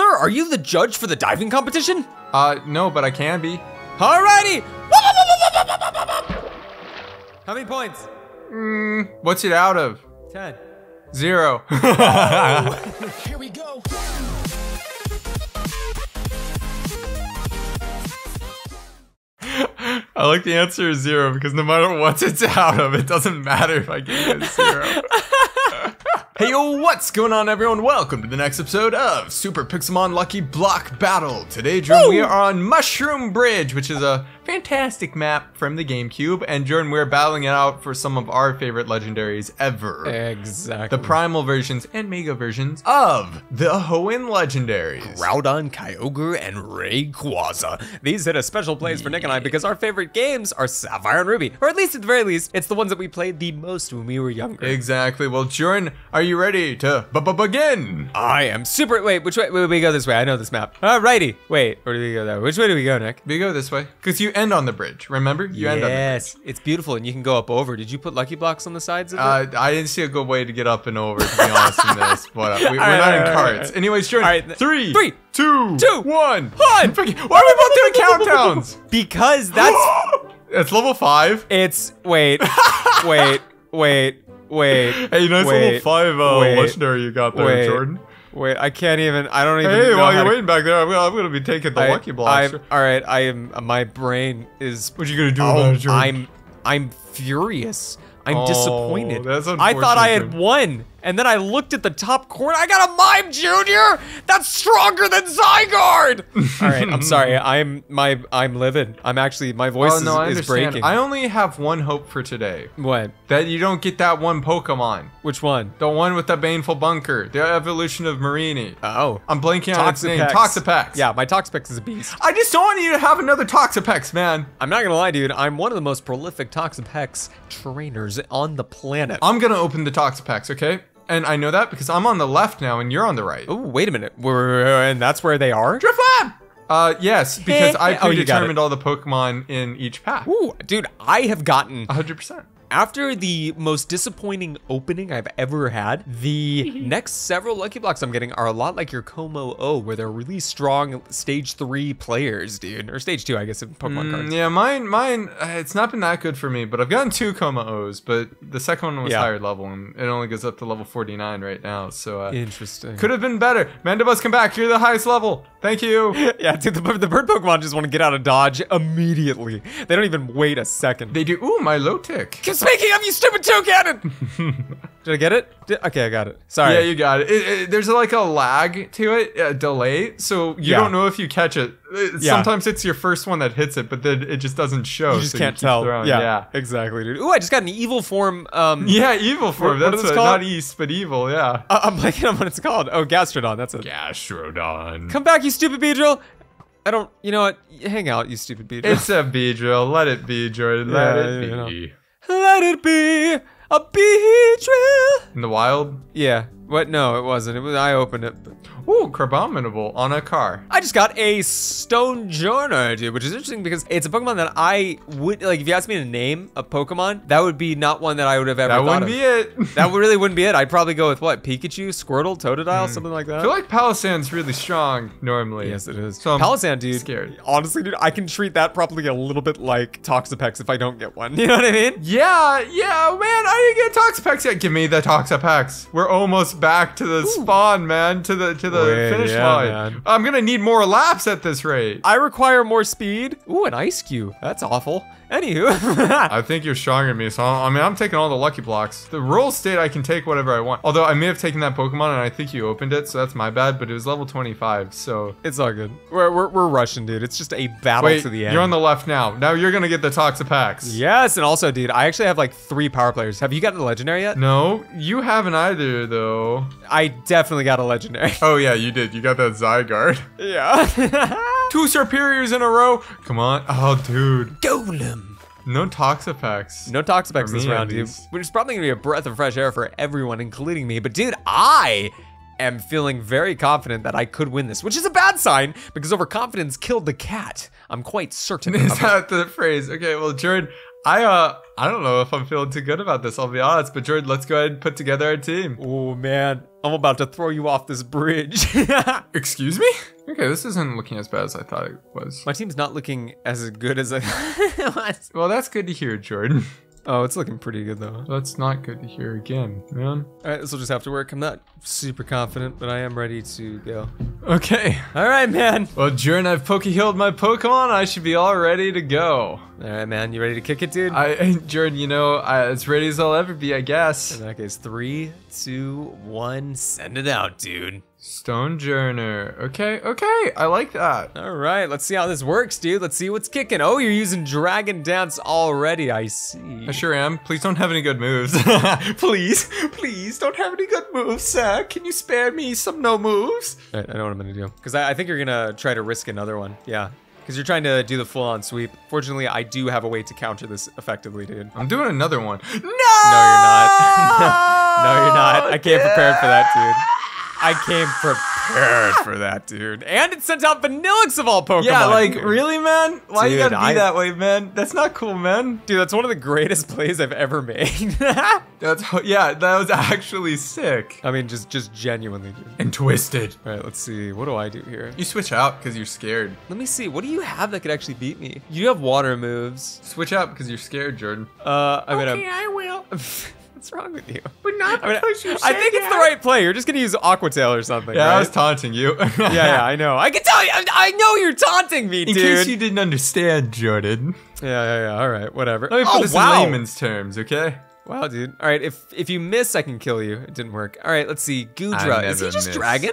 Sir, are you the judge for the diving competition? Uh, no, but I can be. Alrighty! How many points? What's it out of? Ten. Zero. Here we go. I like the answer is zero because no matter what it's out of, it doesn't matter if I give it a zero. hey yo, what's going on everyone? Welcome to the next episode of Super Pixelmon Lucky Block Battle. Today, Jordan, we are on Mushroom Bridge, which is a fantastic map from the GameCube. And Jordan, we're battling it out for some of our favorite legendaries ever. Exactly. The primal versions and mega versions of the Hoenn legendaries. Groudon, Kyogre, and Rayquaza. These hit a special place for Nick and I because our favorite games are Sapphire and Ruby. Or at least at the very least, it's the ones that we played the most when we were younger. Exactly. Well, Jordan, are you ready to b b begin? I am super. Wait, which way? Wait, we go this way. I know this map. Alrighty. Wait, where do we go that way? Which way do we go, Nick? We go this way because you end on the bridge. Remember, you end on the bridge. yes, it's beautiful, and you can go up over. Did you put lucky blocks on the sides of it? Uh, I didn't see a good way to get up and over, to be honest in this, but uh, we, we're All right, not all in right, right. Anyways, Jordan, All right, th- three, three, two, two, one, one. Why are we both doing countdowns? because that's It's level five. it's. Wait, wait, wait, wait. Hey, nice wait, level five uh, wait, legendary you got there, wait. Jordan. Wait, I can't even. I don't even. Hey, while you're to- waiting back there, I'm gonna, I'm gonna be taking the I, lucky blocks. I'm, all right, I am. Uh, my brain is. What are you gonna do Oh, about it? I'm. I'm furious. I'm Oh, disappointed. that's I thought I had won, and then I looked at the top corner. I got a Mime Junior. That's stronger than Zygarde. All right, I'm sorry. I'm my. I'm livid. I'm actually. My oh, voice Oh no, I is, is breaking. I only have one hope for today. what? That you don't get that one Pokemon. Which one? The one with the baneful bunker. The evolution of Mareanie. Oh, I'm blanking on its name. Toxapex. Toxapex. Yeah, my Toxapex is a beast. I just don't want you to have another Toxapex, man. I'm not gonna lie, dude. I'm one of the most prolific Toxapex trainers on the planet. I'm gonna open the Toxapex, okay? And I know that because I'm on the left now and you're on the right. Oh, wait a minute. We're, and that's where they are? Driftlab! Uh, yes, because I Oh, predetermined all the Pokemon in each path. Ooh, dude, I have gotten 100%. After the most disappointing opening I've ever had. The next several lucky blocks I'm getting are a lot like your Kommo-o, where they're really strong stage three players, dude, or stage two, I guess, in Pokemon Mm, cards. yeah, mine, mine, uh, it's not been that good for me, but I've gotten two Kommo-o's, but the second one was Yeah. higher level and it only goes up to level 49 right now, so uh, Interesting. could have been better. Mandibuzz, come back. You're the highest level. Thank you. yeah, dude, the, the bird Pokemon just want to get out of dodge immediately. They don't even wait a second. They do. Ooh, my low tick. Speaking of you, stupid toucan! Did I get it? Did, okay, I got it. Sorry. Yeah, you got it. It- it- There's like a lag to it, a delay, so you Yeah. don't know if you catch it. Uh, Yeah. Sometimes it's your first one that hits it, but then it just doesn't show. You just so can't keep tell. Yeah, yeah. exactly, dude. Ooh, I just got an evil form. Um, Yeah, evil form. What- what That's is it what- called? not east, but evil. Yeah. I- I'm blanking on what it's called. Oh, Gastrodon. That's it. Gastrodon. Come back, you stupid Beedrill. I don't. You know what? Hang out, you stupid Beedrill. It's a Beedrill. Let it be, Jordan. Let Yeah, it you know. Let it be a Beedrill. In the wild. Yeah. What? No, it wasn't. It was. I opened it. Ooh, Crabominable on a car. I just got a Stonjourner, dude, which is interesting because it's a Pokemon that I would like. If you asked me to name a Pokemon, that would be not one that I would have ever. That wouldn't of. be it. That really wouldn't be it. I'd probably go with what? Pikachu, Squirtle, Totodile, Hmm. something like that? I feel like Palossand's really strong normally. Yes, it is. So Palisand, dude. scared. Honestly, dude, I can treat that probably a little bit like Toxapex if I don't get one. You know what I mean? Yeah, yeah, man, I didn't get Toxapex yet. Give me the Toxapex. We're almost back to the spawn, man, to the to the Wait, finish yeah, line. man. I'm gonna need more laps at this rate. I require more speed. Ooh, an Ice Cube. That's awful. Anywho. I think you're stronger than me, so I mean, I'm taking all the lucky blocks. The rural state, I can take whatever I want. Although I may have taken that Pokemon and I think you opened it, so that's my bad. But it was level 25, so it's all good. We're, we're, we're rushing, dude. It's just a battle wait, to the end. you're on the left now. Now you're gonna get the Toxapex. Yes, and also, dude, I actually have like three power players. Have you gotten the legendary yet? No, you haven't either, though. I definitely got a legendary. Oh yeah, you did. You got that Zygarde. yeah. Two superiors in a row. Come on. Oh, dude. Golem. No Toxapex. No Toxapex this round, dude. Which is probably gonna be a breath of fresh air for everyone, including me. But dude, I am feeling very confident that I could win this, which is a bad sign because overconfidence killed the cat. I'm quite certain. Is that the phrase? Okay, well, Jordan, I uh, I don't know if I'm feeling too good about this. I'll be honest, but Jordan, let's go ahead and put together our team. Oh man, I'm about to throw you off this bridge. Excuse me? Okay, this isn't looking as bad as I thought it was. My team's not looking as good as I was. Well, that's good to hear, Jordan. Oh, it's looking pretty good though. That's not good to hear again, man. All right, this will just have to work. I'm not super confident, but I am ready to go. Okay. All right, man. Well, Jordan, I've poke healed my Pokemon. I should be all ready to go. All right, man. You ready to kick it, dude? I, Jordan, you know, I, as ready as I'll ever be, I guess. In that case, three, two, one, send it out, dude. Stonjourner. Okay, okay, I like that. All right, let's see how this works, dude. Let's see what's kicking. Oh, you're using Dragon Dance already. I see. I sure am. Please don't have any good moves. please, please don't have any good moves, sir. Can you spare me some no moves? All right, I know what I'm gonna do. Because I, I think you're gonna try to risk another one. Yeah. Because you're trying to do the full-on sweep. Fortunately, I do have a way to counter this effectively, dude. I'm doing another one. No! No, you're not. no, you're not. I oh, came prepare for that, dude. I came prepared for that, dude. And it sent out Vanilluxe of all Pokemon. Yeah, like dude. really, man? Why you gotta be I- that way, man? That's not cool, man. Dude, that's one of the greatest plays I've ever made. That's yeah, that was actually sick I mean, just just genuinely, dude. and twisted. All right, let's see. What do I do here? You switch out because you're scared. Let me see. What do you have that could actually beat me? You have water moves. Switch out because you're scared, Jordan. Uh, I mean, I'm- I will. what's wrong with you? But not I mean, because you I think it's the right play. You're just gonna use Aqua Tail or something. Yeah, right? I was taunting you. yeah, yeah, I know. I can tell you. I, I know you're taunting me, In dude. In case you didn't understand, Jordan. Yeah, yeah, yeah. All right, whatever. Let me put oh, this wow. in layman's terms, okay? Wow, dude. All right, if if you miss, I can kill you. It didn't work. All right, let's see. Goodra. Is he just miss. dragon?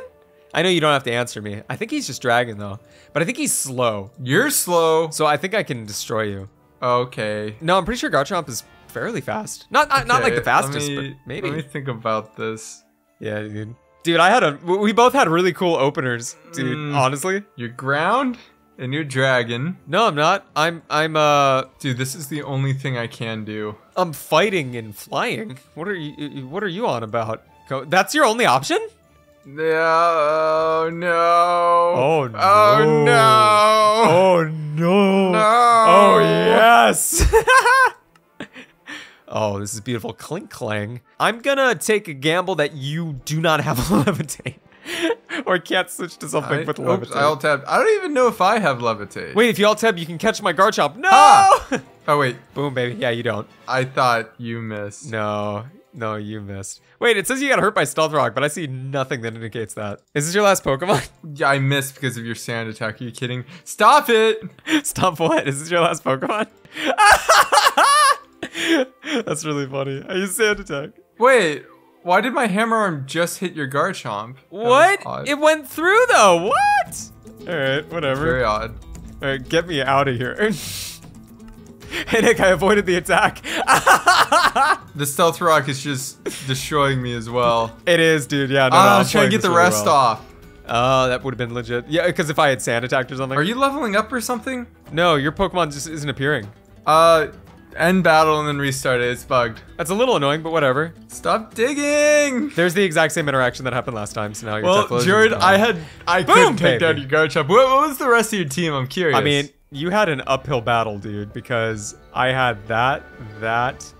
I know you don't have to answer me. I think he's just dragon though, but I think he's slow. You're slow. So I think I can destroy you. Okay. No, I'm pretty sure Garchomp is fairly fast. Not not, not like the fastest, me- but maybe. Let me think about this. Yeah, dude. Dude, I had a. We both had really cool openers, dude. Mm. Honestly. You're ground and you're dragon. No, I'm not. I'm I'm uh Dude, this is the only thing I can do. I'm fighting and flying. What are you What are you on about? That's your only option? No, oh no. Oh, Oh no. no. Oh no! No. Oh yes! oh, this is beautiful. Clink clang. I'm gonna take a gamble that you do not have levitate, or can't switch to something I, with oops, levitate. I alt tab. I don't even know if I have levitate. Wait, if you alt tab, you can catch my guard Garchomp. No! Ah! Oh wait, Boom, baby. Yeah, you don't. I thought you missed. No, no, you missed. Wait, it says you got hurt by Stealth Rock, but I see nothing that indicates that. Is this your last Pokemon? Yeah, I missed because of your sand attack. Are you kidding? Stop it! Stop what? Is this your last Pokemon? That's really funny. I use Sand Attack. Wait, why did my hammer arm just hit your Garchomp? What? It went through though. What? Alright, whatever. Very odd. Alright, get me out of here. hey Nick, I avoided the attack. The stealth rock is just destroying me as well. it is, dude. Yeah, no, no, Ah, I I'm trying to get the really rest well. off. Oh, that would have been legit. Yeah, because if I had sand attacked or something. Are you leveling up or something? No, your Pokemon just isn't appearing. Uh, end battle and then restart it. It's bugged. That's a little annoying, but whatever. Stop digging! There's the exact same interaction that happened last time, so now you're Well, Jared. I had I Boom, couldn't take down your Garchomp. What, what was the rest of your team? I'm curious. I mean, you had an uphill battle, dude, because I had that, that,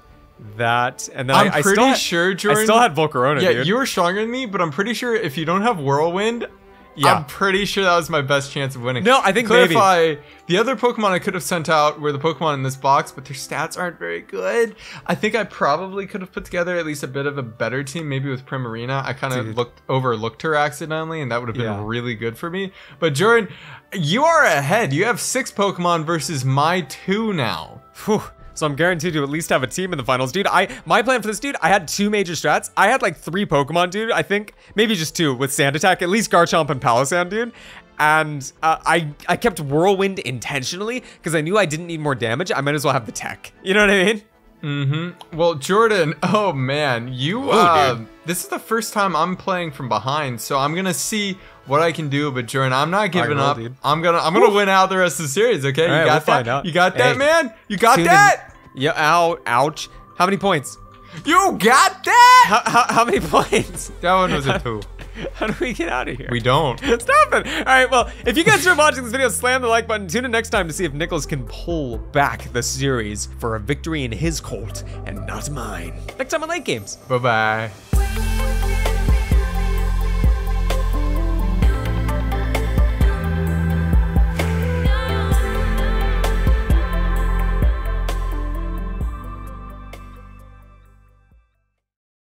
that, and then I'm I, I pretty still sure, Jordan. I still had Volcarona, yeah, dude. you were stronger than me, but I'm pretty sure if you don't have Whirlwind, Yeah. I'm pretty sure that was my best chance of winning. No, I think clarify the other Pokemon I could have sent out were the Pokemon in this box, but their stats aren't very good. I think I probably could have put together at least a bit of a better team, maybe with Primarina. I kind of looked overlooked her accidentally, and that would have been Yeah. really good for me. But Jordan, you are ahead. You have six Pokemon versus my two now. Whew. So I'm guaranteed to at least have a team in the finals, dude. I my plan for this, dude. I had two major strats. I had like three Pokemon, dude. I think maybe just two with Sand Attack, at least Garchomp and Palossand, dude. And uh, I I kept Whirlwind intentionally because I knew I didn't need more damage. I might as well have the tech. You know what I mean? Mm-hmm. Well, Jordan, oh man, you Whoa, uh, dude. this is the first time I'm playing from behind, so I'm gonna see what I can do. But Jordan, I'm not giving up. I'm gonna I'm gonna win out the rest of the series. Okay, you right, got we'll that? find out. You got that, man? You got in- that? Yeah. Ow. Ouch. How many points? You got that? How, how, how many points? That one was a two. How do we get out of here? We don't. Stop it! All right, well, if you guys are watching this video, slam the like button. Tune in next time to see if Nicholas can pull back the series for a victory in his cult and not mine. Next time on L8Games. Bye bye.